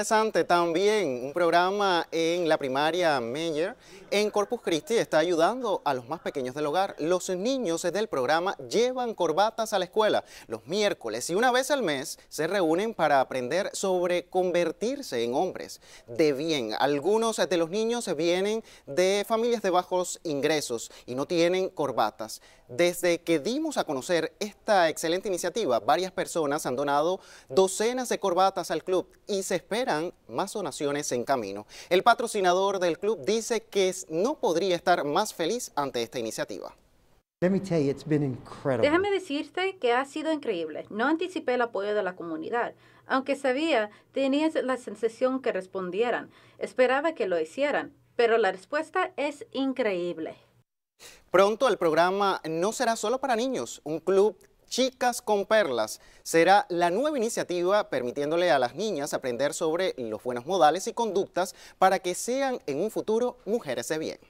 También un programa en la primaria Meyer en Corpus Christi está ayudando a los más pequeños del hogar. Los niños del programa llevan corbatas a la escuela los miércoles y una vez al mes se reúnen para aprender sobre convertirse en hombres de bien. Algunos de los niños vienen de familias de bajos ingresos y no tienen corbatas. Desde que dimos a conocer esta excelente iniciativa, varias personas han donado docenas de corbatas al club y se esperan más donaciones en camino. El patrocinador del club dice que no podría estar más feliz ante esta iniciativa. Déjame decirte que ha sido increíble. No anticipé el apoyo de la comunidad. Aunque sabía, tenía la sensación que respondieran. Esperaba que lo hicieran, pero la respuesta es increíble. Pronto el programa no será solo para niños. Un club Chicas con Perlas será la nueva iniciativa permitiéndole a las niñas aprender sobre los buenos modales y conductas para que sean en un futuro mujeres de bien.